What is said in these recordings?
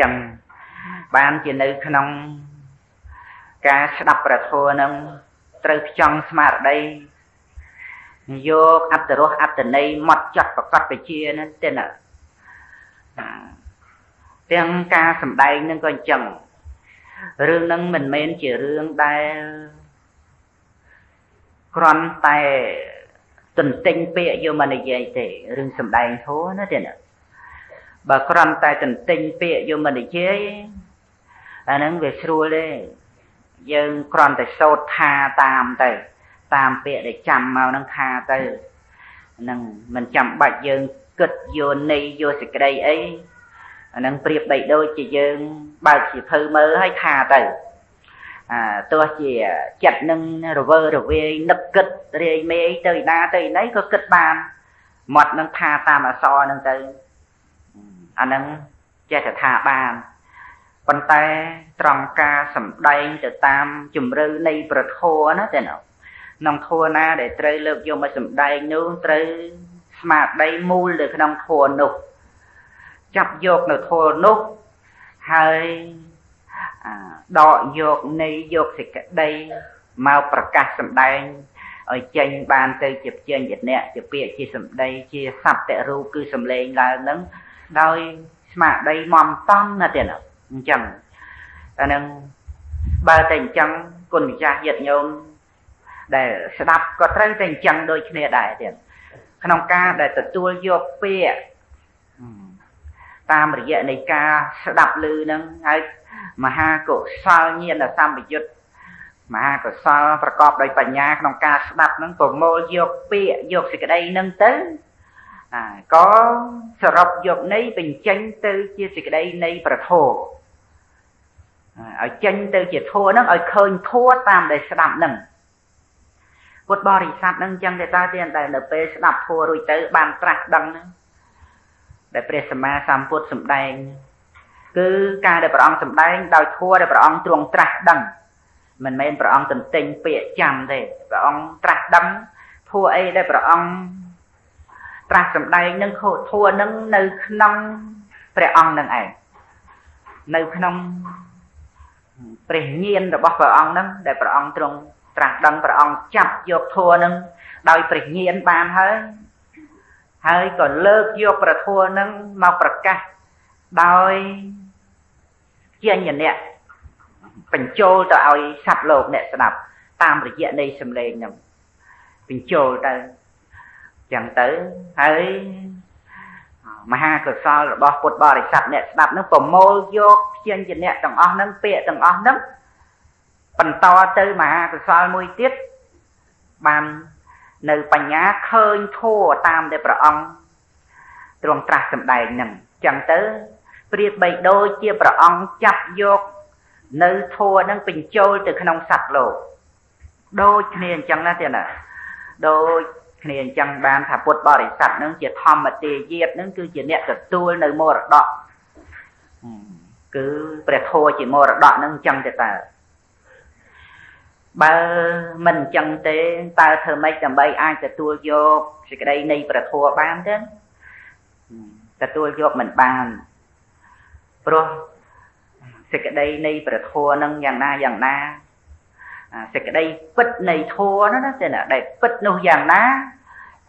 ចឹងបានជានៅក្នុងការស្ដាប់ប្រធัวនឹងត្រូវផ្ចង់ស្មារតីយកអត្តរសអត្តន័យមកចាត់ប្រកបវិជានឹងទេណាទាំងការសម្ដែងនឹងក៏អញ្ចឹងរឿងនឹងមិនមែនជារឿងដែលគ្រាន់តែទន្ទិញពាក្យយកមកនិយាយទេរឿងសម្ដែងធัวណាទេណា បើគ្រាន់តែទន្ទិញពាក្យយកមកនិយាយអាហ្នឹងវាស្រួលទេយើងគ្រាន់តែសូត្រថាតាមទៅ តាមពាក្យដែលចាំមកហ្នឹងថាទៅហ្នឹងមិនចាំបាច់យើងគិតយកន័យយកសេចក្តីអីអាហ្នឹងប្រៀបបីដូចជាយើងបើកជាភៅមើលហើយថាទៅអាទោះជាចិត្តនឹងរវើរវាយនឹកគិតរាយមេទៅណាទៅណីក៏គិតបានមាត់នឹងថាតាមអសរហ្នឹងទៅ អាហ្នឹងចេះតែថាបានប៉ុន្តែត្រង់ការសម្ដែងទៅតាមជំរឿនៃប្រធัวណាតែណោក្នុងធัวណាដែលត្រូវលើកយកមកសម្ដែងនោះត្រូវស្មារតីមូលនៅក្នុងធัวនោះចាប់យកនៅធัวនោះហើយដកយកនៃយកសេចក្តីមកប្រកាសសម្ដែងឲ្យចេញបានទៅជាជាញៈជាពាក្យជាសម្ដីជាសត្វតរូបគឺសម្លេងឡើងនឹង ដោយស្មារតីមមតំណាទៀតអញ្ចឹងអានឹងបើតែអញ្ចឹងគុណម្ចាស់យិត្តញោមដែលស្ដាប់ក៏ត្រូវតែអញ្ចឹងដូចគ្នាដែរទៀតក្នុងការដែលទទួលយកពាក្យតាមរយៈនៃការស្ដាប់ឮនឹងហើយមហាកុសលញាណសម្បយុទ្ធមហាកុសលប្រកបដោយបញ្ញាក្នុងការស្ដាប់នឹងប្រមូលយកពាក្យយកសេចក្តីនឹងទៅ ក៏សរុបយកន័យបញ្ចេញទៅជាសេចក្តីនៃប្រធោឲ្យចេញទៅជាធัวហ្នឹងឲ្យឃើញធัวតាមដែលស្ដាប់ហ្នឹងពុទ្ធបរិស័ទហ្នឹងចឹងតែតើទៀតតែនៅពេលស្ដាប់ធัวរួចទៅបានត្រាស់ដឹងហ្នឹងដែលព្រះសម្មាសម្ពុទ្ធសម្ដែងគឺការដែលព្រះអង្គសម្ដែងដោយធัวដែលព្រះអង្គទ្រង់ត្រាស់ដឹងមិនមែនព្រះអង្គទន្ទិញពាក្យចាំទេព្រះអង្គត្រាស់ដឹងធัวអីដែលព្រះអង្គ ត្រាស់សម្ដែងនឹងខោធัวនឹងនៅក្នុងព្រះអង្គនឹងឯងនៅក្នុងព្រះញាណរបស់ព្រះអង្គនឹងដែលព្រះអង្គទ្រង់ត្រាស់ដឹងព្រះអង្គចាប់យកធัวនឹងដោយព្រះញាណបានហើយហើយក៏លើកយកប្រធัวនឹងមកប្រកាសដោយជាញ្ញៈបញ្ចូលទៅឲ្យសត្វលោកអ្នកស្ដាប់តាមរយៈនៃសម្លេងនឹងបញ្ចូលទៅ ចឹងទៅហើយមហាកុសលរបស់ពុទ្ធបរិស័ទអ្នកស្ដាប់នឹងប្រមូលយកព្យាញ្ជនៈទាំងអស់នឹងពាក្យទាំងអស់នឹងបន្តទៅមហាកុសលមួយទៀតបាននៅបញ្ញាឃើញធัวតាមដែលព្រះអង្គទ្រង់ត្រាស់សម្ដែងនឹងចឹងទៅប្រៀបបីដូចជាព្រះអង្គចាប់យកនៅធัวនឹងបញ្ចូលទៅក្នុងសត្វលោកដូចគ្នាអញ្ចឹងណាទៀតណាដូច គ្នាអញ្ចឹងបានថាពុទ្ធបរិស័ទនឹងជាធម្មទេយាទនឹងគឺជាអ្នកទទួលនៅមរតកគឺព្រះធម៌ជាមរតកនឹងអញ្ចឹងទេតើបើមិនអញ្ចឹងទេតើធ្វើម៉េចដើម្បីអាចទទួលយកសេចក្តីនៃព្រះធម៌បានទេទទួលយកមិនបានព្រោះសេចក្តីនៃព្រះធម៌នឹងយ៉ាងណាយ៉ាងណា សេចក្តីពិតនៃធម៌ណាទេណាដែលពិតនោះយ៉ាងណា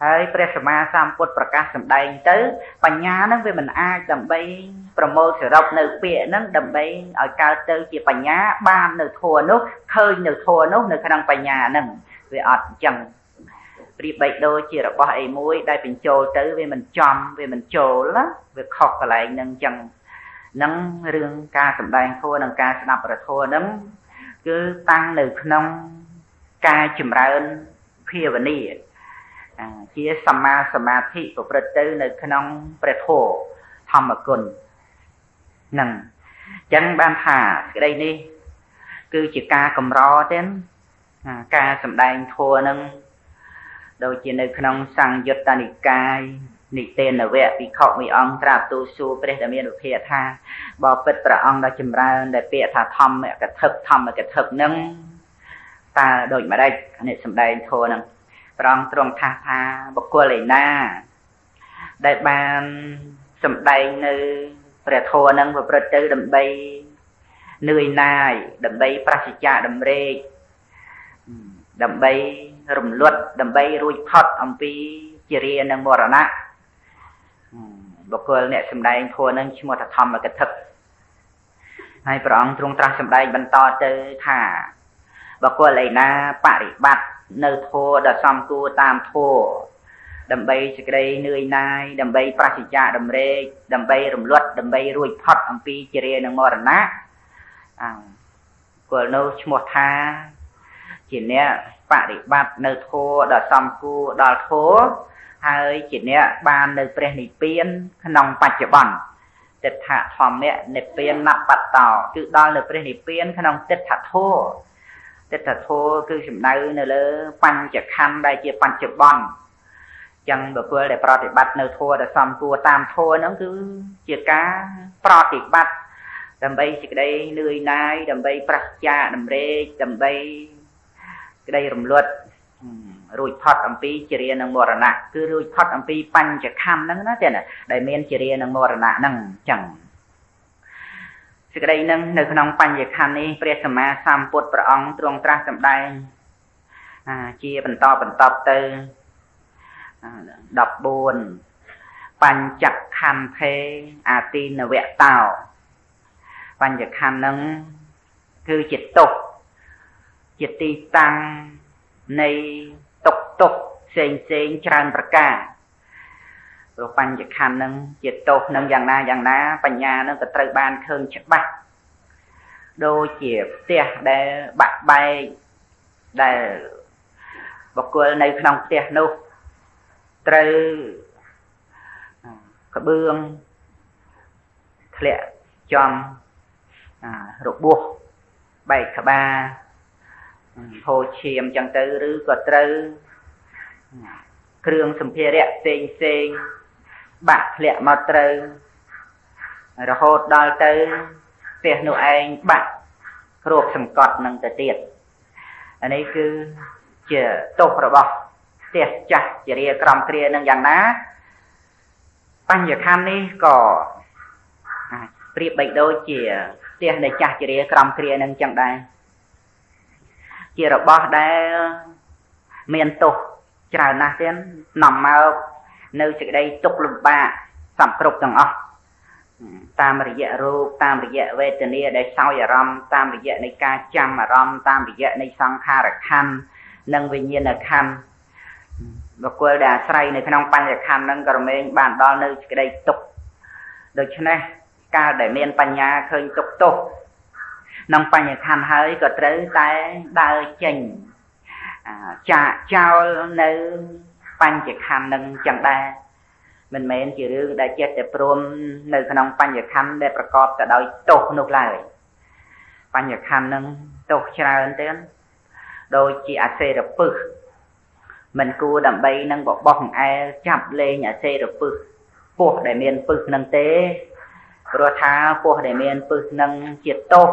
ហើយព្រះសម្មាសម្ពុទ្ធប្រកាសសម្ដែងទៅ បញ្ញានឹងវាមិនអាចដើម្បីប្រមូលសរុបនៅពាក្យហ្នឹងដើម្បីឲ្យកើតទៅជាបញ្ញាបាននៅធម៌នោះឃើញនៅធម៌នោះនៅក្នុងបញ្ញាហ្នឹងវាអត់អញ្ចឹងប្រៀបបីដូចជារបស់អីមួយដែលបញ្ចូលទៅវាមិនចំវាមិនចូលណាវាខុសកន្លែងហ្នឹងអញ្ចឹងនឹងរឿងការសម្ដែងធម៌និងការស្ដាប់ប្រធម៌ហ្នឹង គឺតាំងនៅក្នុងការចម្រើនភាវនាជាសម្មាសមាធិប្រព្រឹត្តទៅនៅក្នុងព្រះធម៌ធម្មគុណនឹងអញ្ចឹងបានថាក្តីនេះ គឺជាការកម្រទេការសម្ដែងធម៌នឹងដូចជានៅក្នុងសង្យុត្តនិកាយ និទេនវៈភិក្ខុមួយអង្គត្រាទូសួរព្រះតមានឧភាថាបើពិតព្រះអង្គដ៏ចម្រើនដែលពាក្យថាធម្មកថាធម្មកថានឹងតើដូចម្ដេចនេះសម្ដែងធម៌នឹងព្រះអង្គទ្រង់ថាថាបុគ្គលឯណា ដែលបានសម្ដែងនៅព្រះធម៌នឹងប្រព្រឹត្តទៅដើម្បីនឿយណាយដើម្បីប្រសិជ្ជៈតម្រេកដើម្បីរំលត់ដើម្បីរួចផុតអំពីជារានិងមរណៈ បុគ្គលអ្នកសម្ដែងធម៌នឹងឈ្មោះថាធម្មកថាហើយព្រះអង្គទ្រង់ត្រាស់សម្ដែងបន្តទៅថាបុគ្គលឯណាបរិបត្តិនៅធម៌ដ៏សំគួរតាមធម៌ដើម្បីសេចក្តីនឿយណាយដើម្បីប្រសិជ្ជៈតម្រេកដើម្បីរំលត់ដើម្បីរួចផុតអំពីជារានិងមរណៈអើគល់នោះឈ្មោះថាជាអ្នកបរិបត្តិនៅធម៌ដ៏សំគួរដល់ធម៌ ហើយជាអ្នកបាននៅព្រះនិព្វានក្នុងបច្ចុប្បន្នទិដ្ឋធម្មៈនិព្វានបត្តោគឺដល់នៅព្រះនិព្វានក្នុងទិដ្ឋធម៌ទិដ្ឋធម៌គឺសំដៅនៅលើបញ្ចខណ្ឌដែលជាបច្ចុប្បន្នចឹងបុគ្គលដែលប្រតិបត្តិនៅធម៌ដែលសំគួរតាមធម៌ហ្នឹងគឺជាការប្រតិបត្តិដើម្បីសេចក្តីនឿយណាយដើម្បីប្រះចាតម្រេកដើម្បីក្តីរំលត់ រួចផុតអំពីជារានិងមរណៈគឺរួចផុតអំពីបញ្ចខណ្ឌហ្នឹងណាទេណាដែលមានជារានិងមរណៈហ្នឹងចឹងសេចក្តីហ្នឹងនៅក្នុងបញ្ញខណ្ឌនេះព្រះសម្មាសម្ពុទ្ធព្រះអង្គទ្រង់ត្រាស់សម្ដែងជាបន្តបន្តទៅ14បញ្ចខណ្ឌភេអាទីនវៈតោបញ្ចខណ្ឌហ្នឹងគឺជាទុកជាទីតាំងនៃ ទុកទុកផ្សេងផ្សេងច្រើនប្រការព្រោះបញ្ចខណ្ឌនឹងជាទោសនឹងយ៉ាងណាយ៉ាងណាបញ្ញានឹងក៏ត្រូវបានឃើញច្បាស់ដូចជាផ្ទះដែលបាក់បែកដែលបុគ្គលនៅក្នុងផ្ទះនោះត្រូវក្បឿងធ្លាក់ចំរបួសបែកក្បាល ហូរឈាមចឹងទៅឬក៏ត្រូវគ្រឿងសម្ភារៈផ្សេងផ្សេងបាក់ធ្លាក់មកត្រូវរហូតដល់ទៅផ្ទះនោះឯងបាក់គ្របសង្កត់នឹងទៅទៀតអានេះគឺជាទោសរបស់ផ្ទះចាស់ជារាក្រំគ្រានឹងយ៉ាងណាបញ្ញខណ្ឌនេះក៏ប្រៀបបីដូចជាផ្ទះនៃចាស់ជារាក្រំគ្រានឹងចឹងដែរ ជារបស់ដែលមានទោសច្រើនណាស់ទៀតនាំមកនៅសេចក្តីទុក្ខលំបាកសពគ្រប់ទាំងអស់តាមរយៈរូបតាមរយៈវេទនាដែលសោយអារម្មណ៍តាមរយៈនៃការចាំអារម្មណ៍តាមរយៈនៃសង្ខារខណ្ឌនិងវិញ្ញាណខណ្ឌបុគ្គលដែលអាស្រ័យនៅក្នុងបញ្ញខណ្ឌហ្នឹងក៏រមែងបានដល់នៅសេចក្តីទុក្ខដូច្នេះកាលដែលមានបញ្ញាឃើញទុក្ខទោស ក្នុងបញ្ញខណ្ឌហើយក៏ត្រូវតែដើរចេញចាកចោលនៅបញ្ញខណ្ឌនឹងចឹងដែរមិនមែនជារឿងដែលចិត្តតែព្រមនៅក្នុងបញ្ញខណ្ឌដែលប្រកបទៅដោយទោសនោះឡើយបញ្ញខណ្ឌនឹងទោសច្រើនទៀតដូចជាអសេរពឹសមិនគួរដើម្បីនឹងបបោះអែលចាប់លេងអសេរពឹសពោះដែលមានពឹសនឹងទេព្រោះថាពោះដែលមានពឹសនឹងជាទោស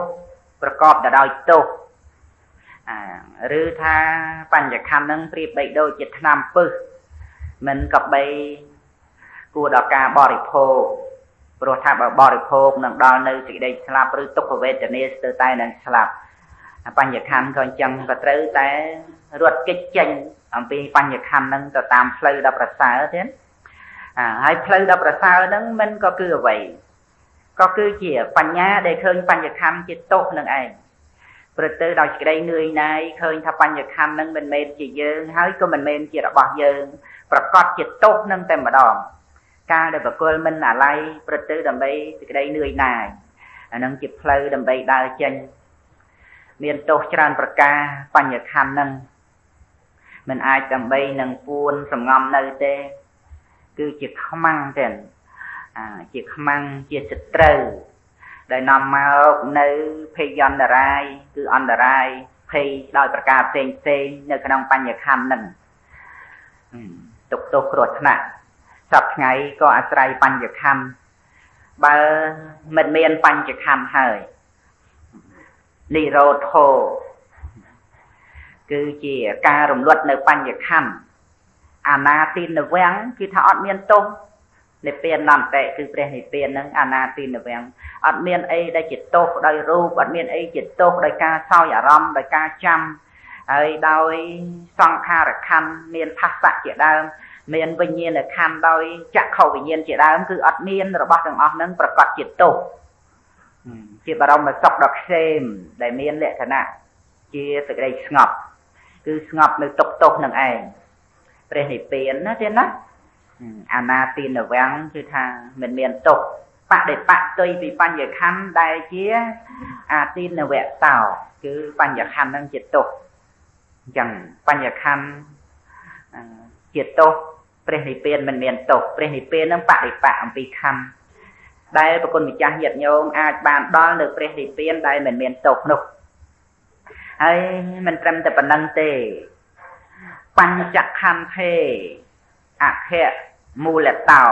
ប្រកបទៅដោយទោសឬថាបញ្ញខណ្ឌនឹងប្រៀបបីដូចជាឆ្នាំពឹសមិនកបីគួរដល់ការបរិភោគព្រោះថាបើបរិភោគនឹងដល់នៅសេចក្តីស្លាប់ឬទុក្ខវេទនាស្ទើរតែនឹងស្លាប់បញ្ញខណ្ឌក៏អញ្ចឹងក៏ត្រូវតែរត់គេចចេញអំពីបញ្ញខណ្ឌនឹងទៅតាមផ្លូវដ៏ប្រសើរទៀតហើយផ្លូវដ៏ប្រសើរហ្នឹងមិនក៏គឺអ្វី ក៏គឺជាបញ្ញាដែលឃើញបញ្ញខណ្ឌជាទោសនឹងឯងព្រឹកទៅដោយក្តីនឿយណាយឃើញថាបញ្ញខណ្ឌនឹងមិនមែនជាយើងហើយក៏មិនមែនជារបស់យើង ប្រកាសជាទោសនឹងតែម្ដងការដែលបកុលមិនអាល័យព្រឹកទៅដើម្បីសេចក្តីនឿយណាយអានឹងជាផ្លូវដើម្បីដើរចេញមានទោសច្រើនប្រការបញ្ញខណ្ឌនឹងមិនអាចដើម្បីនឹងពួនសំងំនៅទេ គឺជាខ្មាំងទេ ជាខ្មាំងជាសត្រូវដែលនាំមកនៅភេយន្តរាយគឺអន្តរាយភ័យដោយប្រការផ្សេងផ្សេងនៅក្នុងបញ្ញខណ្ឌនឹងទុកទោសគ្រោះថ្នាក់សពថ្ងៃក៏អាស្រ័យបញ្ញខណ្ឌបើមិនមានបញ្ញខណ្ឌហើយនិរោធោគឺជាការរំលត់នៅបញ្ញខណ្ឌអាណាទីនវាំងគឺថាអត់មានទោស និព្វាននន្តិគឺព្រះនិព្វានហ្នឹងអាណាទីនវាំងអត់មានអីដែលជាទោសដោយរូបអត់មានអីជាទោសដោយការសោយអារម្មណ៍ដោយការចាំហើយដោយសង្ខារខណ្ឌមានផស្សៈជាដើមមានវិញ្ញាណខណ្ឌដោយចក្ខុវិញ្ញាណជាដើមគឺអត់មានរបស់ទាំងអស់ហ្នឹងប្រកបជាទោសជាបរមសុខដ៏ខ្សែមដែលមានលក្ខណៈជាសេចក្តីស្ងប់ គឺស្ងប់នៅទុកទោសនឹងឯងព្រះនិព្វានណាទៀតណា អាណាទីនវាំងគឺថាមិនមានទុកបដិបតុយពីបញ្ញខណ្ឌដែលជាអាទីនវៈតោគឺបញ្ញខណ្ឌនឹងជាទុកអញ្ចឹងបញ្ញខណ្ឌជាទុកព្រះនិព្វានមិនមានទុកព្រះនិព្វាននឹងបដិបៈអំពីខណ្ឌដែលប្រគុណម្ចាស់ញាតិញោមអាចបានដល់នៅព្រះនិព្វានដែលមិនមានទុកនោះហើយមិនត្រឹមតែប៉ុណ្្នឹងទេបញ្ចខណ្ឌភេអខៈ មូលតោ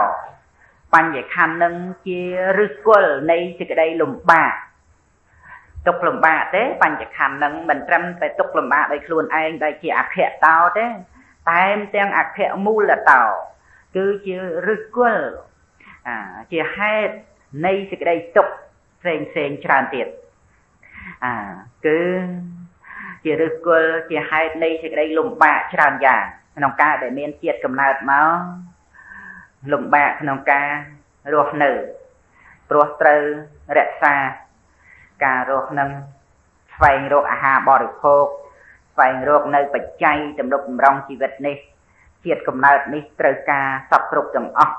បញ្ញខណ្ឌនឹងជាឫសគល់នៃសេចក្តីលំបាកទុកលំបាកទេបញ្ញខណ្ឌនឹងមិនត្រឹមតែទុកលំបាកដោយខ្លួនឯងដែលជាអខៈតោទេតែមទាំងអខៈមូលតោគឺជាឫសគល់អាជាហេតុនៃសេចក្តីទុកផ្សេងផ្សេងច្រើនទៀតអាគឺជាឫសគល់ជាហេតុនៃសេចក្តីលំបាកច្រើនយ៉ាងក្នុងការដែលមានជាតិកំណើតមក លំបាកក្នុងការរស់នៅព្រោះត្រូវរក្សាការរស់នឹងស្វែងរកអាហារបរិភោគស្វែងរកនៅបច្ច័យទំនុកបំរុងជីវិតនេះជាតិកំណើតនេះត្រូវការសពគ្រប់ទាំងអស់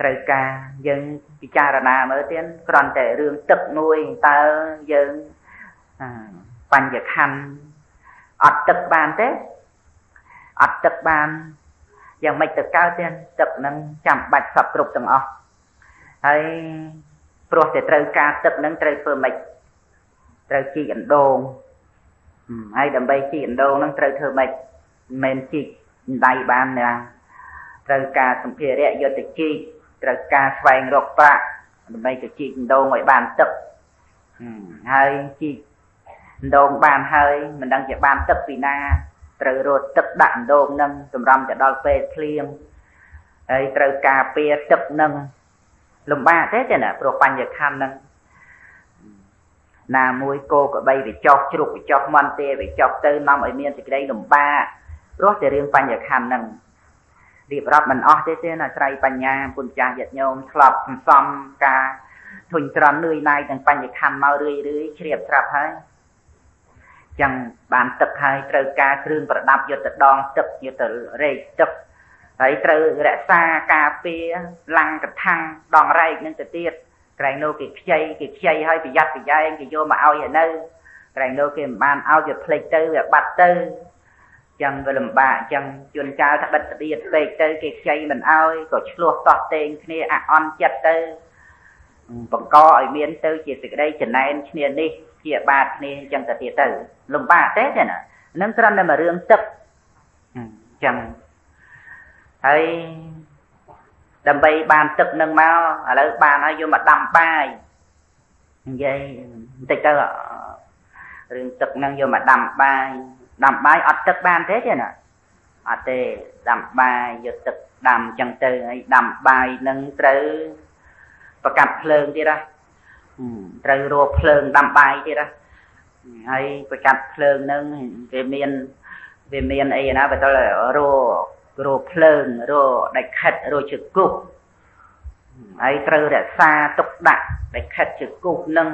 ត្រូវការយើងពិចារណាមើលទៀតគ្រាន់តែរឿងទឹកមួយតើយើងបញ្ញខណ្ឌអត់ទឹកបានទេអត់ទឹកបាន យ៉ាងម៉េចទៅកើតទៀតទឹកនឹងចាំបាច់សពគ្រប់ទាំងអស់ហើយព្រោះតែត្រូវការទឹកនឹងត្រូវធ្វើម៉េចត្រូវជីកអណ្ដូងហើយដើម្បីជីកអណ្ដូងនឹងត្រូវធ្វើម៉េចមិនមែនជីកដៃបានណាត្រូវការសម្ភារៈយកទៅជីកត្រូវការស្វែងរកប្រាក់ដើម្បីទៅជីកអណ្ដូងឲ្យបានទឹកហើយជីកអណ្ដូងបានហើយមិនដឹងជាបានទឹកពីណា ត្រូវរត់ទឹកដាក់អណ្ដូងនឹងសម្រាប់ទៅដល់ពេលភ្លៀងហើយត្រូវការពារទឹកនឹងលំបាកទេចាណាព្រោះបញ្ញខណ្ឌនឹងណាមួយគោក្របីវាចោះជ្រុកវាចោះមន់ទេវាចោះទៅនាំឲ្យមានសេចក្តីលំបាកព្រោះតែរឿងបញ្ញខណ្ឌនឹងរៀបរាប់មិនអស់ទេទេអាស្រ័យបញ្ញាពុទ្ធចាស់ញាតិញោមធ្លាប់សន្សំការធុញត្រន់នឿយណាយទាំងបញ្ញខណ្ឌមករឿយរឿយជ្រាបស្រាប់ហើយ ចឹងបានទឹកហើយត្រូវការគ្រឿងប្រដាប់យកទៅដងទឹកយកទៅរែកទឹកហើយត្រូវរក្សាការពារឡាំងកថាំងដងរែកនឹងទៅទៀតក្រែងនោះគេខ្ចីគេខ្ចីហើយប្រយ័ត្នប្រយែងគេយកមកឲ្យឲ្យនៅក្រែងនោះគេមិនបានឲ្យវាភ្លេចទៅវាបាត់ទៅចឹងវាលំបាកចឹងជួនកាលថាបិទស្បៀតពេកទៅគេខ្ចីមិនឲ្យក៏ឆ្លោះតោះតេងគ្នាអអន់ចិត្តទៅបង្កឲ្យមានទៅជាសេចក្តីចំណែនឈ្នានេះ ជាបាតគ្នាអញ្ចឹងទៅទៀតទៅលំបាកទេទេណានឹងត្រឹមតែមួយរឿងទឹកអញ្ចឹងហើយដើម្បីបានទឹកនឹងមកឥឡូវបានហើយយកមកដាំបាយនិយាយបន្តិចទៅរឿងទឹកនឹងយកមកដាំបាយដាំបាយអត់ទឹកបានទេទេណាអត់ទេដាំបាយយកទឹកដាំអញ្ចឹងទៅហើយដាំបាយនឹងត្រូវប្រកាត់ភ្លើងទៀតហ៎ ត្រូវរកភ្លើងដាំបាយទៀតហ៎ហើយប្រកាត់ភ្លើងនឹងវាមានវាមានអីណាបើទៅរករកភ្លើងរកដាច់ខិតរកជើគុកហើយត្រូវរក្សាទុកដាក់ដាច់ខិតជើគុកនឹង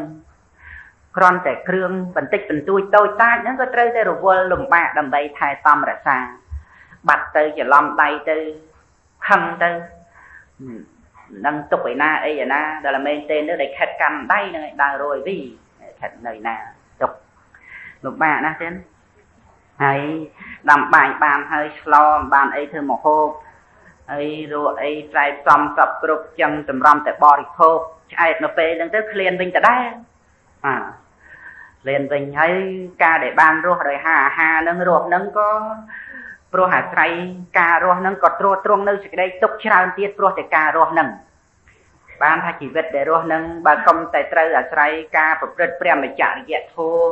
គ្រាន់តែគ្រឿងបន្តិចបន្តួចតូចតាចហ្នឹងក៏ត្រូវតែរវល់លំបាកដើម្បីថែទាំរក្សា បាត់ទៅច្រឡំដៃទៅខឹងទៅ នឹងទុកឯណាអីឯណាដល់មែនទេនៅដែលខិតកាន់ដៃនឹងឯដើររយវីខិតនៅណាទុកលំបាកណាស់ទេហើយដាំបាយបានហើយឆ្លងបានអីធ្វើមកហូបហើយរកអីផ្លែផ្សំសពគ្រប់ចឹងតម្រាំតែបរិភោគឆ្អែតនៅពេលហ្នឹងទៅឃ្លានវិញតដែរអាឃ្លានវិញហើយការដែលបានរស់ដោយហាអាហារហ្នឹងរស់ហ្នឹងក៏ ព្រោះអាស្រ័យការរស់ហ្នឹងក៏ត្រួតត្រងនៅសេចក្តីទុកច្រើនទៀតព្រោះតែការរស់ហ្នឹងបានថាជីវិតដែលរស់នឹងបើកុំតែត្រូវអាស្រ័យការប្រព្រឹត្តព្រះមច្ចរិយធម៌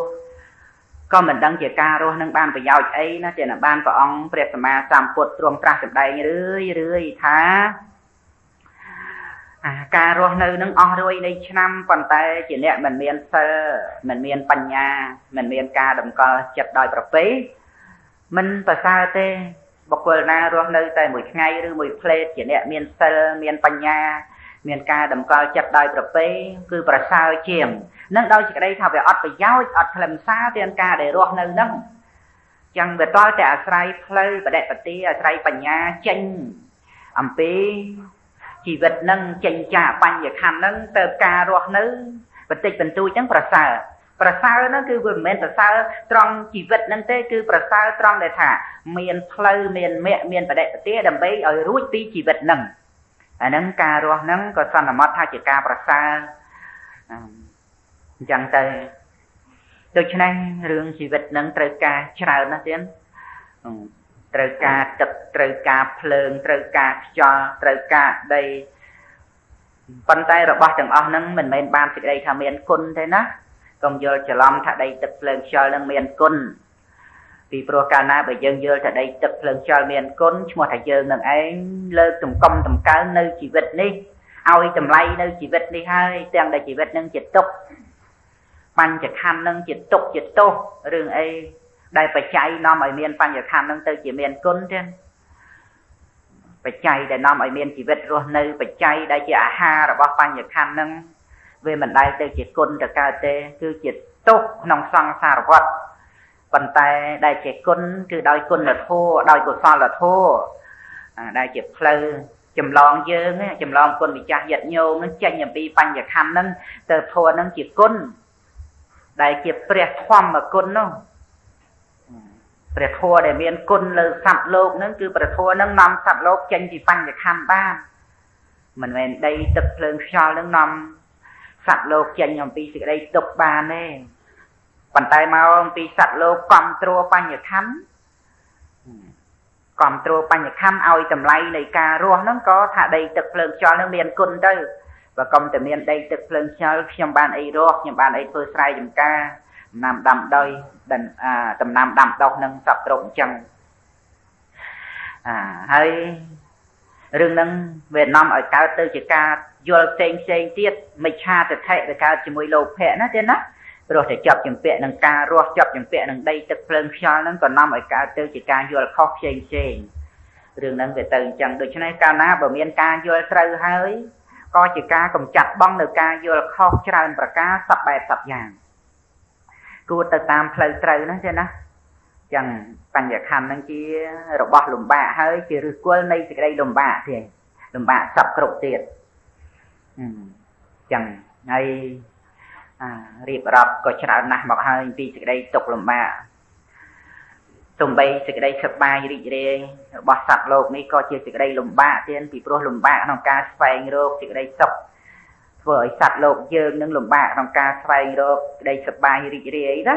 ក៏មិនដឹងជាការរស់នឹងបានប្រយោជន៍អីណាទេណាបានព្រះអង្គព្រះសម្មាសម្ពុទ្ធទ្រង់ត្រាស់សម្ដែងរឿយរឿយថាអាការរស់នៅនឹងអស់រួយនៃឆ្នាំប៉ុន្តែជាអ្នកមិនមានសិលមិនមានបញ្ញាមិនមានការតម្កល់ចិត្តដោយប្រពៃ មិនប្រសើរទេបុគ្គលណារស់នៅតែមួយថ្ងៃឬមួយផ្លេតជាអ្នកមានសិលមានបញ្ញា មានការតម្កល់ចិត្តដោយប្រពៃគឺប្រសើរជាងនឹងដោយសេចក្តីថាវាអត់ប្រយោជន៍អត់ខ្លឹមសារទាំងការដែលរស់នៅនឹងចឹងវាតល់តែអាស្រ័យផ្លូវបដិបទាអាស្រ័យបញ្ញាចេញអំពីជីវិតនឹងចេញចាបញ្ញខណ្ឌនឹងទៅការរស់នៅបន្តិចបន្តួចហ្នឹងប្រសើរ ប្រសើរហ្នឹងគឺវាមិនមែនប្រសើរត្រង់ជីវិតហ្នឹងទេគឺប្រសើរត្រង់ដែលថា មានផ្លូវមានមគ្គមានបដិបទាដើម្បីឲ្យរួចពីជីវិតហ្នឹងអាហ្នឹងការរស់ហ្នឹងក៏សន្មត់ថាជាការប្រសើរអញ្ចឹងទៅដូច្នេះរឿងជីវិតនឹងត្រូវការច្រើនណាស់ទៀតត្រូវការទឹកត្រូវការភ្លើងត្រូវការខ្យល់ត្រូវការដីប៉ុន្តែរបស់ទាំងអស់ហ្នឹងមិនមែនបានសេចក្តីថាមានគុណទេណា កុំយល់ច្រឡំថាដីទឹកភ្លើងខ្យល់នឹងមានគុណពីព្រោះកាលណាបើយើងយល់ថាដីទឹកភ្លើងខ្យល់មានគុណឈ្មោះថាយើងនឹងឯងលើកទំកំតម្កើងនៅជីវិតនេះឲ្យតម្លៃនៅជីវិតនេះហើយទាំងដែលជីវិតនឹងជាទុកបញ្ចខណ្ឌនឹងជាទុកជាទោសរឿងអីដែលបច្ច័យនាំឲ្យមានបញ្ញខណ្ឌនឹងទៅជាមានគុណទេបច្ច័យដែលនាំឲ្យមានជីវិតរស់នៅបច្ច័យដែលជាអាហាររបស់បញ្ញខណ្ឌនឹង វាមិនដែលទៅជាគុណទៅកើតទេ គឺជាទុកក្នុងសង្សារវដ្តប៉ុន្តែដែលជាគុណគឺដោយគុណធម៌ដោយកុសលធម៌ដែលជាផ្លូវចម្លងយើងចម្លងគុណម្ចាស់យត្តញោមនឹងចេញអំពីបញ្ញខណ្ឌនឹងទៅធម៌នឹងជាគុណដែលជាព្រះធម្មគុណនោះព្រះធម៌ដែលមានគុណលើសត្វលោកហ្នឹងគឺព្រះធម៌ហ្នឹងនាំសត្វលោកចេញពីបញ្ញខណ្ឌបានមិនមែនដីទឹកភ្លើងខ្យល់ហ្នឹងនាំ សត្វលោកចេញអំពីសេចក្តីទុកបានទេប៉ុន្តែមកអំពីសត្វលោកគ្រប់គ្រងបញ្ញខណ្ឌគ្រប់គ្រងបញ្ញខណ្ឌឲ្យតម្លៃនៃការរស់ហ្នឹងក៏ថាដីទឹកភ្លើងខ្យល់ហ្នឹងមានគុណទៅបើកុំតែមានដីទឹកភ្លើងខ្យល់ខ្ញុំបានអីរស់ខ្ញុំបានអីធ្វើស្រែចម្ការដំណាំដាំដោយដំណាំដាំដុះនឹងសពគ្រប់អញ្ចឹងអាហើយ រឿងហ្នឹងវានាំឲ្យកើតទៅជាការយល់ផ្សេងផ្សេងទៀតមិច្ឆាទិដ្ឋិវាកើតជាមួយលោភៈណាទៀតណាព្រោះតែចាប់ចម្ពាក់នឹងការរស់ចាប់ចម្ពាក់នឹងដីទឹកភ្លើងខ្យល់ហ្នឹងក៏នាំឲ្យកើតទៅជាការយល់ខុសផ្សេងផ្សេងរឿងហ្នឹងវាទៅអញ្ចឹងដូច្នេះកាលណាបើមានការយល់ត្រូវហើយក៏ជាការកំចាត់បងនៅការយល់ខុសច្រើនប្រការសពបែបសពយ៉ាងគួរទៅតាមផ្លូវត្រូវណាទេណា ចឹងបញ្ញខណ្ឌនឹងជារបស់លំបាកហើយជាឫសគល់នៃសេចក្តីលំបាកទៀតលំបាកសពគ្រប់ទៀតចឹងហើយរៀបរាប់ក៏ច្រើនណាស់មកហើយពីសេចក្តីទុកលំបាកទំបីសេចក្តីសប្បាយរីករាយរបស់សត្វលោកនេះក៏ជាសេចក្តីលំបាកទៀតពីព្រោះលំបាកក្នុងការស្វែងរកសេចក្តីសុខធ្វើឲ្យសត្វលោកយើងនឹងលំបាកក្នុងការស្វែងរកក្តីសប្បាយរីករាយណា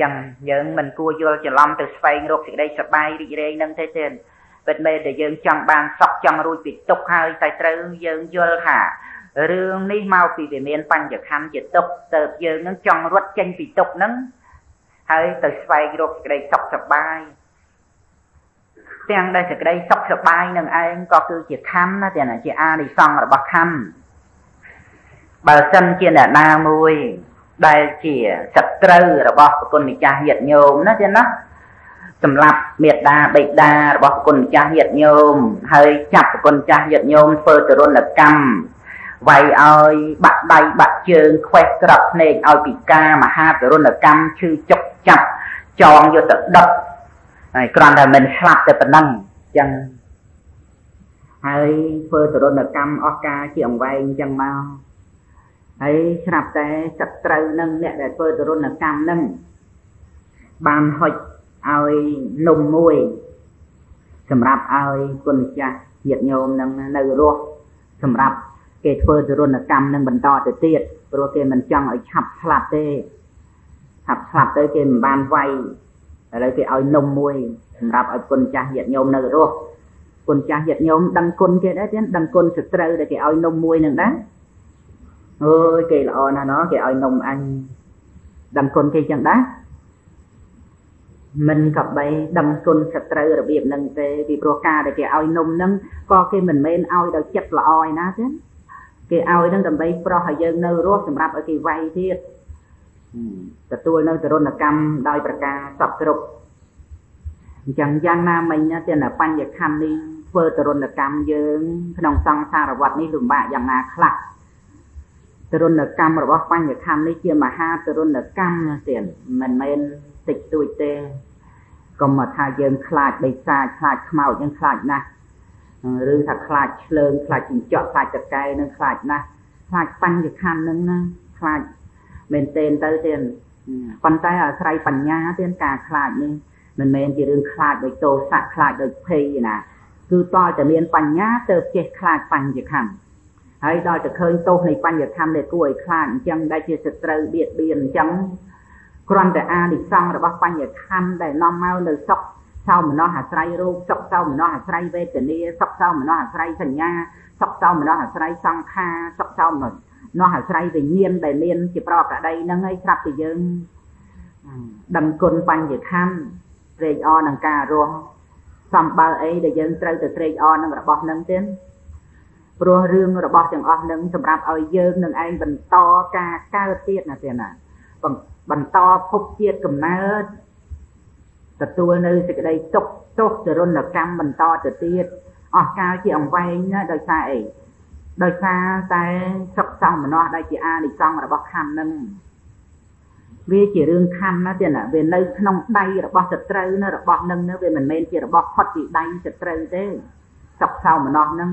ចឹងយើងមិនគួរយល់ច្រឡំទៅស្វែងរកសេចក្តីសប្បាយរីករាយនឹងទេទេពិតមែនតែយើងចង់បានសុខចង់រួចពីទុក្ខហើយតែត្រូវយើងយល់ថារឿងនេះមកពីវាមានបញ្ញខណ្ឌជាទុក្ខទៅយើងនឹងចង់រត់ចេញពីទុក្ខហ្នឹងហើយទៅស្វែងរកសេចក្តីសុខសប្បាយទាំងដែលសេចក្តីសុខសប្បាយនឹងឯងក៏គឺជាខណ្ឌណាទាំងជាអានិសង្សរបស់ខណ្ឌបើសិនជាអ្នកណាមួយ ដែលជាសត្រូវរបស់ប្រគុណម្ចាស់ញាតិញោមណាចឹងណាសម្រាប់មេដាបេដារបស់ប្រគុណម្ចាស់ញាតិញោមហើយចាប់ប្រគុណម្ចាស់ញាតិញោមធ្វើទរណកម្មវាយឲ្យបាក់ដៃបាក់ជើងខ្វេះក្របភ្នែកឲ្យពិការមហាទរណកម្មឈឺចុកចាប់ចងយកទៅដុតហើយគ្រាន់តែមិនស្លាប់តែប៉ុណ្ណឹងចឹងហើយធ្វើទរណកម្មអស់ការជាអង្វែងចឹងមក ហើយស្រាប់តែសត្រូវនឹងអ្នកដែលធ្វើទរណកម្មនឹងបានហុចឲ្យនំមួយ សម្រាប់ឲ្យគុណម្ចាស់ញាតិញោមនឹងនៅរស់សម្រាប់គេធ្វើទរណកម្មនឹងបន្តទៅទៀតព្រោះគេមិនចង់ឲ្យឆាប់ស្លាប់ទេឆាប់ស្លាប់ទៅគេមិនបានវាយឥឡូវគេឲ្យនំមួយសម្រាប់ឲ្យគុណចាស់ញាតិញោមនៅរស់គុណចាស់ញាតិញោមដឹងគុណគេដែរទៀតដឹងគុណសត្រូវដែលគេឲ្យនំមួយនឹងដែរ អើយគេល្អណាស់ណោះគេឲ្យនំអញដឹងគុណគេចឹងដែរមិនក៏បីដឹងគុណសត្រូវរបៀបហ្នឹងទេពីព្រោះការដែលគេឲ្យនំហ្នឹងក៏គេមិនមែនឲ្យដោយចិត្តល្អឯណាទេគេឲ្យនឹងដើម្បីប្រោះឲ្យយើងនៅរស់សម្រាប់ឲ្យគេវាយទៀតទទួលនៅទរណកម្មដោយប្រការសពគ្រប់អញ្ចឹងយ៉ាងណាមិញណាទេណាបញ្ញខណ្ឌនេះធ្វើទរណកម្មយើងក្នុងសង្សារវត្តនេះលំបាកយ៉ាងណាខ្លះ ទរណកម្មរបស់បញ្ញខណ្ឌនេះជាមហាទរណកម្មទៀតមិនមែនតិចតួចទេកុំមកថាយើងខ្លាចបិសាចខ្លាចខ្មោចនឹងខ្លាចណាស់ឬថាខ្លាចឆ្លើងខ្លាចចិញ្ចក់ខ្លាចតកែនឹងខ្លាចណាស់ខ្លាចបញ្ញខណ្ឌនឹងណាខ្លាចមែនទែនទៅទៀតប៉ុន្តែអាស្រ័យបញ្ញាទៀតការខ្លាចនេះមិនមែនជារឿងខ្លាចដោយទោសៈខ្លាចដោយភ័យណាគឺតើតែមានបញ្ញាទៅចេះខ្លាចបញ្ញខណ្ឌ ហើយដល់តែឃើញទោសនៃបញ្ញខណ្ឌដែលគួរឲ្យខ្លាចអញ្ចឹងដែលជាសត្រូវបៀតបៀនអញ្ចឹងគ្រាន់តែអានិសង្ឃរបស់បញ្ញខណ្ឌដែលនាំមកនៅសុខសោមនស្សអាស្រ័យរូបសុខសោមនស្សអាស្រ័យវេទនាសុខសោមនស្សអាស្រ័យសញ្ញាសុខសោមនស្សអាស្រ័យសង្ខារសុខសោមនស្សអាស្រ័យវិញ្ញាណដែលមានជាប្រកដីហ្នឹងហើយស្រាប់តែយើងដឹងគុណបញ្ញខណ្ឌត្រេកអរនឹងការរស់សំបើអីដែលយើងត្រូវទៅត្រេកអរនឹងរបស់នឹងទៀត ព្រោះរឿងរបស់ទាំងអស់នឹងសម្រាប់ឲ្យយើងនឹងឯងបន្តការកើតទៀតណាទៀតណាបន្តភពជាតិកំណើតទទួលនៅសេចក្តីទុកទោសទរណកម្មបន្តទៅទៀតអស់កាលជាអង្វែងណាដោយសារអីដោយសារតែសុខសង្ឃមនោដែលជាអានិសង្ឃរបស់ខណ្ឌនឹងវាជារឿងខណ្ឌណាទៀតណាវានៅក្នុងដៃរបស់សត្រូវណារបស់នឹងវាមិនមែនជារបស់ផុតពីដៃសត្រូវទេសុខសោមនស្សនឹង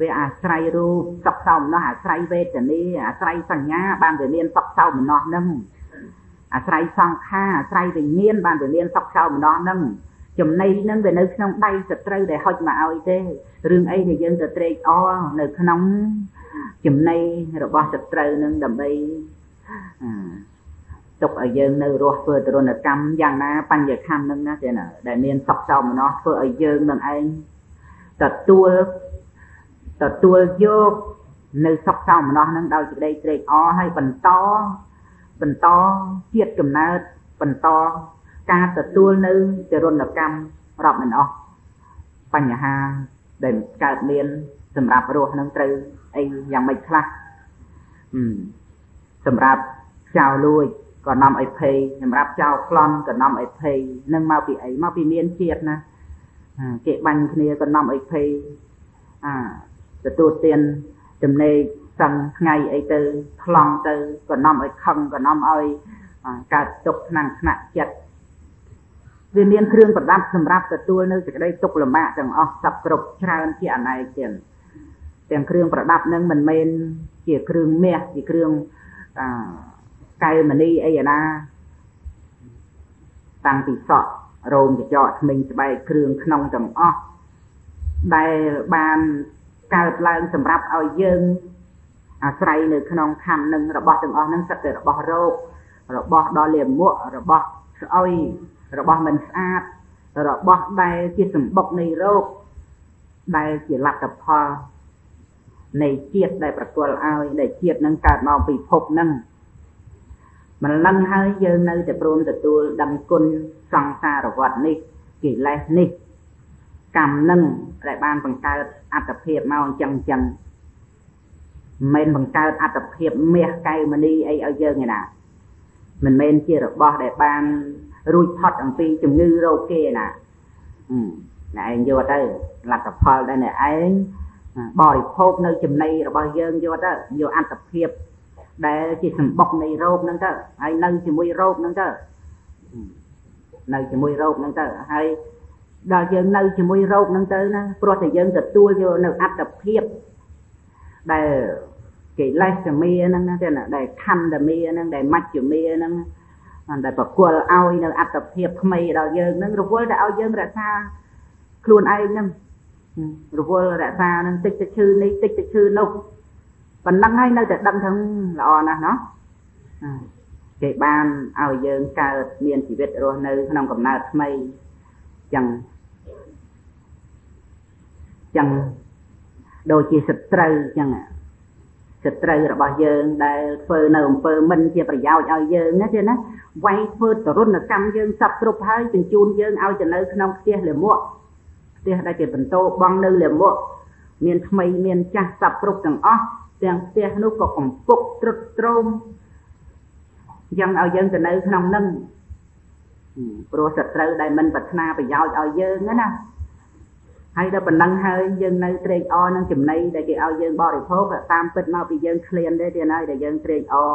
វាអាស្រ័យរូបសុខសោមនស្សអាស្រ័យវេទនាអាស្រ័យសញ្ញាបានវាមានសុខសោមនស្សនឹងអាស្រ័យសង្ខារអាស្រ័យវិញ្ញាណបានវាមានសុខសោមនស្សនឹងចំណៃនឹងវានៅក្នុងដៃសត្រូវដែលហុចមកឲ្យទេរឿងអីដែលយើងទៅត្រេកអរនៅក្នុងចំណៃរបស់សត្រូវនឹងដើម្បីទុកឲ្យយើងនៅរស់ធ្វើទរណកម្មយ៉ាងណាបញ្ញខណ្ឌនឹងណាទេណាដែលមានសុខសោមនស្សធ្វើឲ្យយើងនឹងឯងទទួល ទទួលយកនៅសុខសោមនស្សនឹងដោយសេចក្តីត្រេកអរហើយបន្តបន្តជាតិកំណើតបន្តការទទួលនៅចរណកម្មរាប់មិនអស់បញ្ហាដែលកើតមានសម្រាប់រស់នឹងត្រូវអីយ៉ាងម៉េចខ្លះសម្រាប់ចោលលួចក៏នាំឲ្យភ័យសម្រាប់ចោលប្លន់ក៏នាំឲ្យភ័យនឹងមកពីអីមកពីមានជាតិណាគេបាញ់គ្នាក៏នាំឲ្យភ័យអា ទទួលទានចំណេកសឹងថ្ងៃអីទៅខ្លងទៅក៏នាំឲ្យខឹងក៏នាំឲ្យកើតទុកថ្នាំងថ្នាក់ចិត្តវាមានគ្រឿងប្រដាប់សម្រាប់ទទួលនៅសេចក្តីទុកលំបាកទាំងអស់សពគ្រប់ច្រើនជាអណែកទៀតទាំងគ្រឿងប្រដាប់នឹងមិនមែនជាគ្រឿងមាសជាគ្រឿងអកែវមณีអីណាតាំងពីសក់រោមកញ្ចក់ថ្មិញស្បែកគ្រឿងក្នុងទាំងអស់ដែលបាន កើតឡើងសម្រាប់ឲ្យយើងអាស្រ័យនៅក្នុងខណ្ឌនឹងរបស់ទាំងអស់នឹងសិតតែរបស់រោគរបស់ដ៏លាមក របស់ស្អុយរបស់មិនស្អាត របស់ដែលជាសម្បុកនៃរោគដែលជាលទ្ធផលនៃជាតិដែលប្រគល់ឲ្យដែលជាតិនឹងកើតមកពីភពនឹងមិនលឹងហើយយើងនៅតែព្រមទទួលដឹងគុណសង្សារវត្តនេះកិលេសនេះ កម្មនឹងដែលបានបង្កើតអត្តភាពមកអញ្ចឹងអញ្ចឹងមិនបង្កើតអត្តភាពមាសកែវមณีអីឲ្យយើងឯណាមិនមែនជារបស់ដែលបានរួចផុតអំពីជំងឺរោគគេណាណែឯងយកទៅលទ្ធផលដែលណែឯងបរិភោគនៅចំណីរបស់យើងយកទៅយកអត្តភាពដែលជាសម្បុកនៃរោគហ្នឹងទៅហើយនៅជាមួយរោគហ្នឹងទៅនៅជាមួយរោគហ្នឹងទៅហើយ ដល់យើងនៅជាមួយរោគហ្នឹងទៅណាព្រោះតែយើងទទួលយកនៅអត្តភាពដែលកិលេសមាហ្នឹងណាទេណាដែលខណ្ឌមាហ្នឹងដែលមជ្ឈមាហ្នឹងដែលប្រគល់ឲ្យនៅអត្តភាពថ្មីដល់យើងហ្នឹងរវល់តែឲ្យយើងរក្សាខ្លួនឯងហ្នឹងរវល់រក្សានឹងតិចទៅឈឺនេះតិចទៅឈឺនោះប៉ុណ្ណឹងហើយនៅតែដឹងថាល្អណាស់ណោះគេបានឲ្យយើងកើតមានជីវិតរស់នៅក្នុងកំណើតថ្មីចឹង ចឹងដូចជាសត្រូវចឹងសត្រូវរបស់យើងដែលធ្វើនៅអំពើមិនជាប្រយោជន៍ឲ្យយើងណាទេណាវាយធ្វើទរណកម្មយើងសັບគ្រប់ហើយបញ្ជូនយើងឲ្យទៅនៅក្នុងផ្ទះលិមួកផ្ទះដែលគេបន្តបងនៅលិមួកមានថ្មីមានចាស់សពគ្រប់ទាំងអស់ទាំងផ្ទះនោះក៏កំពុកត្រុតត្រោមយ៉ាងឲ្យយើងទៅនៅក្នុងនឹងព្រោះសត្រូវដែលមិនប្រាថ្នាប្រយោជន៍ឲ្យយើងណា ហើយដល់ប៉ុណ្ណឹងហើយយើងនៅត្រេកអរនឹងចំណីដែលគេឲ្យយើងបរិភោគតាមពិតមកពីយើងឃ្លានទេទៀតហើយដែលយើងត្រេកអរ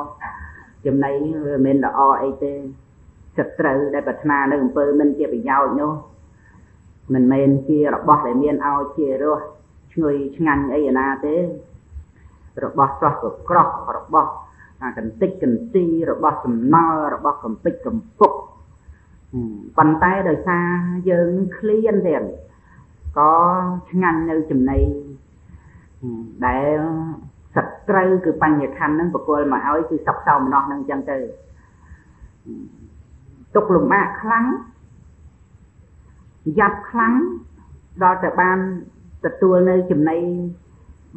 ចំណីវាមិនល្អអីទេសត្រូវដែលប្រាថ្នានៅអំពើមិនជាប្រយោជន៍នោះមិនមែនជារបស់ដែលមានឲ្យជារសឈ្ងុយឆ្ងាញ់អីណាទេ របស់ស្រស់ក៏ក្រក់របស់អាកន្តិចកន្ទីរបស់សំណល់របស់កំពេចកំពុកប៉ុន្តែដោយសារយើងឃ្លានទៀត ក៏ឆ្ងាញ់នៅចំណីដែលសត្រូវគឺបញ្ញខណ្ឌនឹងបកលមកឲ្យគឺសពសោមនោះនឹងអញ្ចឹងទៅទុកលំបាកខ្លាំងយ៉ាប់ខ្លាំងដល់តែបានទទួលនៅចំណី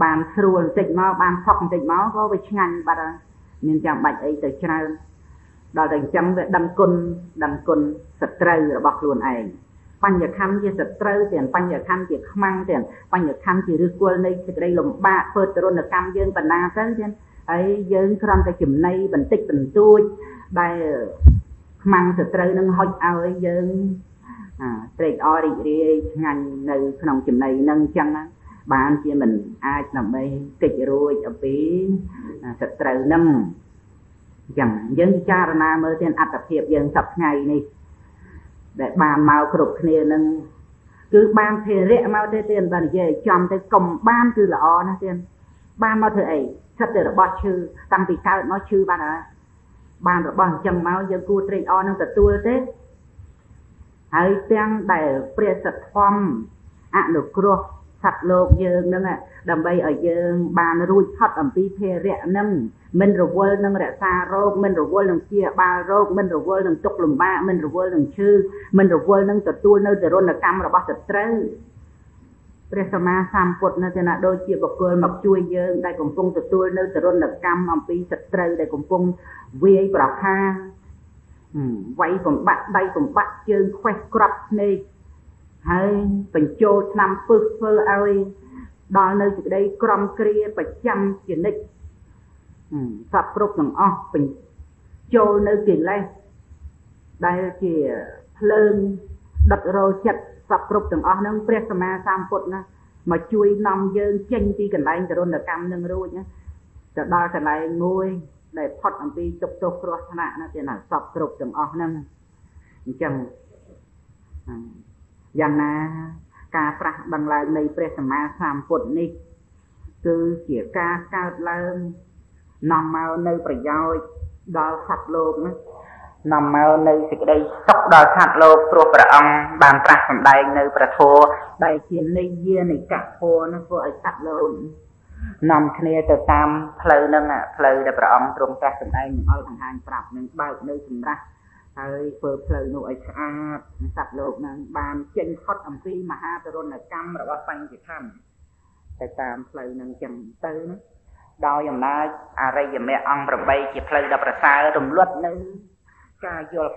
បានស្រួលបន្តិចមកបានផុកបន្តិចមកក៏វាឆ្ងាញ់បាត់ហើយមានចាំបាច់អីទៅច្រើនដល់តែអញ្ចឹងវាដឹងគុណដឹងគុណសត្រូវរបស់ខ្លួនឯង បញ្ញខណ្ឌជាសត្រូវទាំងបញ្ញខណ្ឌជាខ្មាំងទាំងបញ្ញខណ្ឌជាឫសគល់នៃសេចក្តីលំបាកធ្វើទរណកម្មយើងបណ្ណាទៅទាំងហើយយើងគ្រាន់តែចំណៃបន្តិចបន្តួចដែលខ្មាំងសត្រូវនឹងហុចឲ្យយើងត្រេកអររីករាយឆ្ងាញ់នៅក្នុងចំណីនឹងអញ្ចឹងបានជាមិនអាចដើម្បីកិច្ចរួចអំពីសត្រូវនឹងអញ្ចឹងយើងពិចារណាមើលទាំងអត្តភាពយើងសប្ថ្ងៃនេះ ដែលបានមកគ្រប់គ្នានឹងគឺបានភារៈមកទេទៀតបាននិយាយចំទៅកុំបានគឺល្អណាស់ទៀតបានមកធ្វើអីសិតតែរបស់ឈឺតាំងពីកើតមកឈឺបានហើយបានរបស់អញ្ចឹងមកយើងគួរត្រេកអរនឹងទទួលទេហើយទាំងដែលព្រះសទ្ធំអនុគ្រោះ សត្វលោកយើងនឹងដើម្បីឲ្យយើងបានរួចផុតអំពីភារៈនឹងមិនរវល់នឹងរក្សារោគមិនរវល់នឹងជាបាលរោគមិនរវល់នឹងទុកលំបាកមិនរវល់នឹងឈឺមិនរវល់នឹងទទួលនៅទរណកម្មរបស់សត្រូវព្រះសម្មាសម្ពុទ្ធនៅទីណាដូចជាបុគ្គលមកជួយយើងដែលកំពុងទទួលនៅទរណកម្មអំពីសត្រូវដែលកំពុងវាយប្រហារវាយបំបាក់ដៃបំបាក់ជើងខ្វេះក្របភ្នែក ហើយបញ្ចូលឆ្នាំពឹសធ្វើឲ្យដល់នៅសេចក្តីក្រំគ្រាប្រចាំជានិច្ចសត្វគ្រប់ទាំងអស់បញ្ចូលនៅកិលេសដែលជាភ្លើងដុតរោចិត្តសត្វគ្រប់ទាំងអស់ហ្នឹងព្រះសម្មាសម្ពុទ្ធណាមកជួយនាំយើងចេញពីកន្លែងទរណកម្មនឹងរួចណាទៅដល់កន្លែងមួយដែលផុតអំពីទុកទោសគ្រោះថ្នាក់ណាទៀតណាសពគ្រប់ទាំងអស់ហ្នឹងអញ្ចឹង យ៉ាងណា ការប្រាស់ដឹងឡើងនៃព្រះសម្មាសម្ពុទ្ធនេះ គឺជាការកើតឡើងនាំមកនៅប្រយោជន៍ដល់សត្វលោកណានាំមកនៅសេចក្តីសុខដល់សត្វលោកព្រោះព្រះអង្គបានត្រាស់សម្ដែងនៅប្រធោដែលជានិយានិកៈធម៌នោះធ្វើឲ្យសត្វលោកនាំគ្នាទៅតាមផ្លូវហ្នឹងផ្លូវដែលព្រះអង្គទ្រង់ត្រាស់សម្ដែងនឹងឲ្យបង្ហាញប្រាប់នឹងបើកនៅសម្រាប់ ហើយធ្វើផ្លូវនោះឲ្យស្អាតសត្វលោកនឹងបានចេញផុតអំពីមហាទរណកម្មរបស់បញ្ញធម្មទៅតាមផ្លូវនឹងចឹងទៅណាដោយអំណាចអរិយមគ្គអង្គ8ជាផ្លូវដ៏ប្រសើររំលត់នៅការយល់